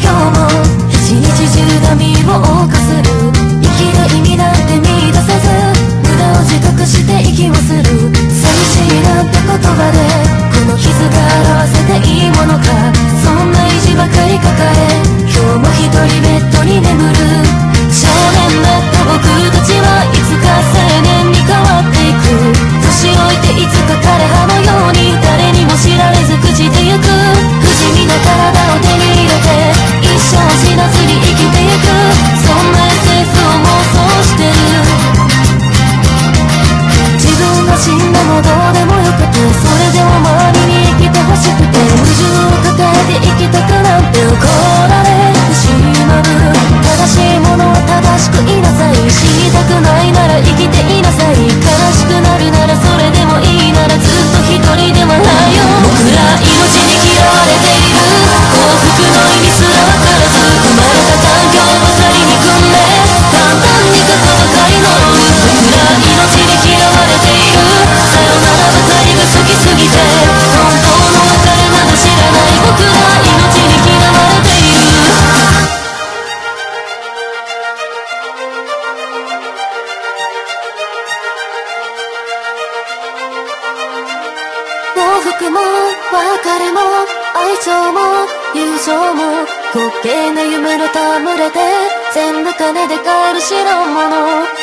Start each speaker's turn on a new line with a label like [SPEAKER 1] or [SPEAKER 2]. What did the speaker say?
[SPEAKER 1] 今日も一日中波を謳歌す。る生きる意味なんて見出せず。無駄を自覚して息をする。寂しいなんて言葉でこの傷が合わせていいものか。そんな意地ばかり抱え。福も別れも愛情も友情も滑稽な夢のたむれて全部金で買える代物